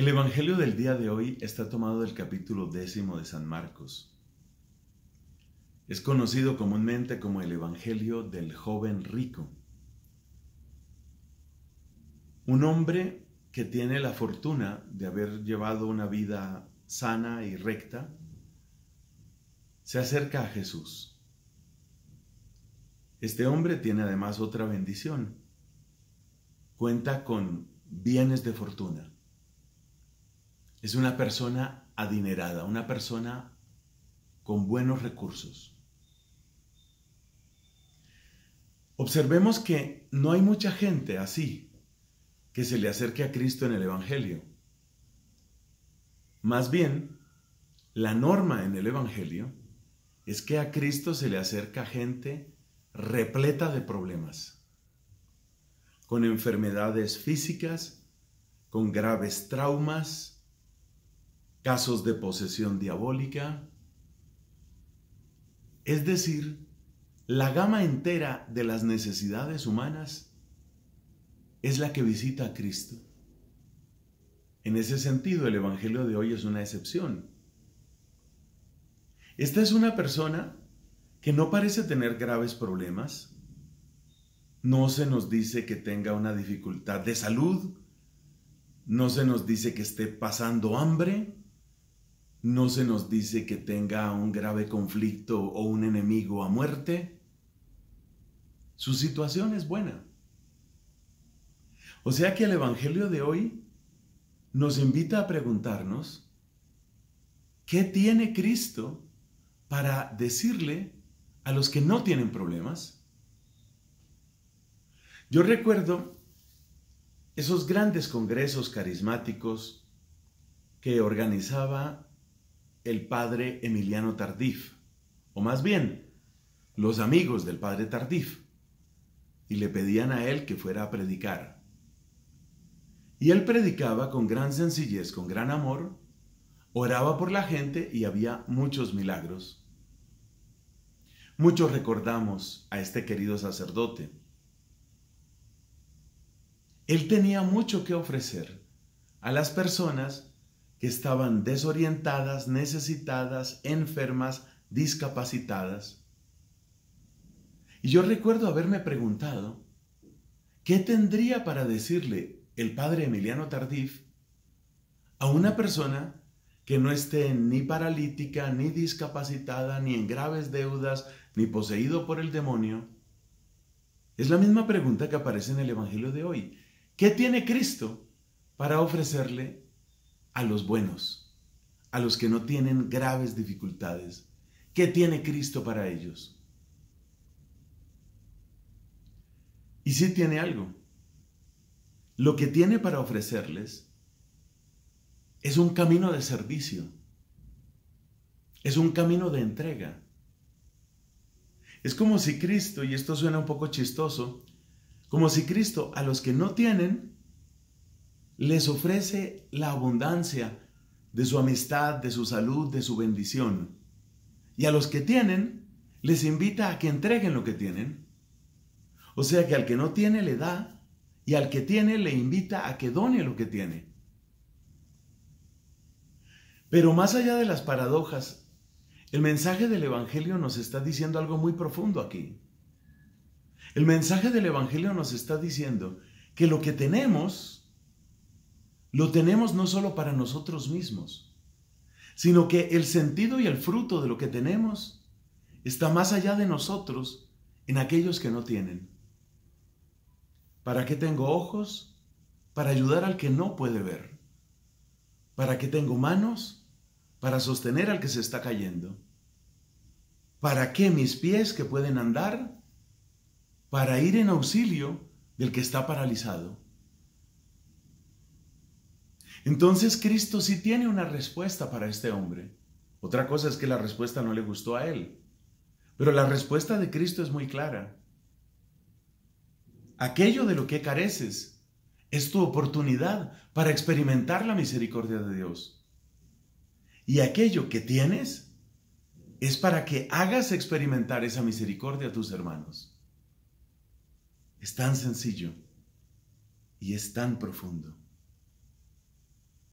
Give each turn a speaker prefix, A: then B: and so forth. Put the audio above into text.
A: El Evangelio del día de hoy está tomado del capítulo décimo de San Marcos. Es conocido comúnmente como el Evangelio del joven rico. Un hombre que tiene la fortuna de haber llevado una vida sana y recta, se acerca a Jesús. Este hombre tiene además otra bendición. Cuenta con bienes de fortuna. Es una persona adinerada, una persona con buenos recursos. Observemos que no hay mucha gente así que se le acerque a Cristo en el Evangelio. Más bien, la norma en el Evangelio es que a Cristo se le acerca gente repleta de problemas, con enfermedades físicas, con graves traumas, casos de posesión diabólica, es decir, la gama entera de las necesidades humanas es la que visita a Cristo. En ese sentido, el Evangelio de hoy es una excepción. Esta es una persona que no parece tener graves problemas. No se nos dice que tenga una dificultad de salud. No se nos dice que esté pasando hambre. No se nos dice que tenga un grave conflicto o un enemigo a muerte. Su situación es buena. O sea que el Evangelio de hoy nos invita a preguntarnos, ¿qué tiene Cristo para decirle a los que no tienen problemas? Yo recuerdo esos grandes congresos carismáticos que organizaba el padre Emiliano Tardif, o más bien, los amigos del padre Tardif y le pedían a él que fuera a predicar. Y él predicaba con gran sencillez, con gran amor, oraba por la gente y había muchos milagros. Muchos recordamos a este querido sacerdote. Él tenía mucho que ofrecer a las personas que estaban desorientadas, necesitadas, enfermas, discapacitadas. Y yo recuerdo haberme preguntado, ¿qué tendría para decirle el padre Emiliano Tardif a una persona que no esté ni paralítica, ni discapacitada, ni en graves deudas, ni poseído por el demonio? Es la misma pregunta que aparece en el Evangelio de hoy. ¿Qué tiene Cristo para ofrecerle a los buenos, a los que no tienen graves dificultades? ¿Qué tiene Cristo para ellos? Y sí tiene algo. Lo que tiene para ofrecerles es un camino de servicio. Es un camino de entrega. Es como si Cristo, y esto suena un poco chistoso, como si Cristo a los que no tienen les ofrece la abundancia de su amistad, de su salud, de su bendición. Y a los que tienen les invita a que entreguen lo que tienen o sea que al que no tiene le da y al que tiene le invita a que done lo que tiene. Pero más allá de las paradojas, el mensaje del Evangelio nos está diciendo algo muy profundo aquí. El mensaje del Evangelio nos está diciendo que lo que tenemos, lo tenemos no solo para nosotros mismos, sino que el sentido y el fruto de lo que tenemos está más allá de nosotros en aquellos que no tienen. ¿Para qué tengo ojos? Para ayudar al que no puede ver. ¿Para qué tengo manos? Para sostener al que se está cayendo. ¿Para qué mis pies que pueden andar? Para ir en auxilio del que está paralizado. Entonces Cristo sí tiene una respuesta para este hombre. Otra cosa es que la respuesta no le gustó a él. Pero la respuesta de Cristo es muy clara. Aquello de lo que careces es tu oportunidad para experimentar la misericordia de Dios. Y aquello que tienes es para que hagas experimentar esa misericordia a tus hermanos. Es tan sencillo y es tan profundo.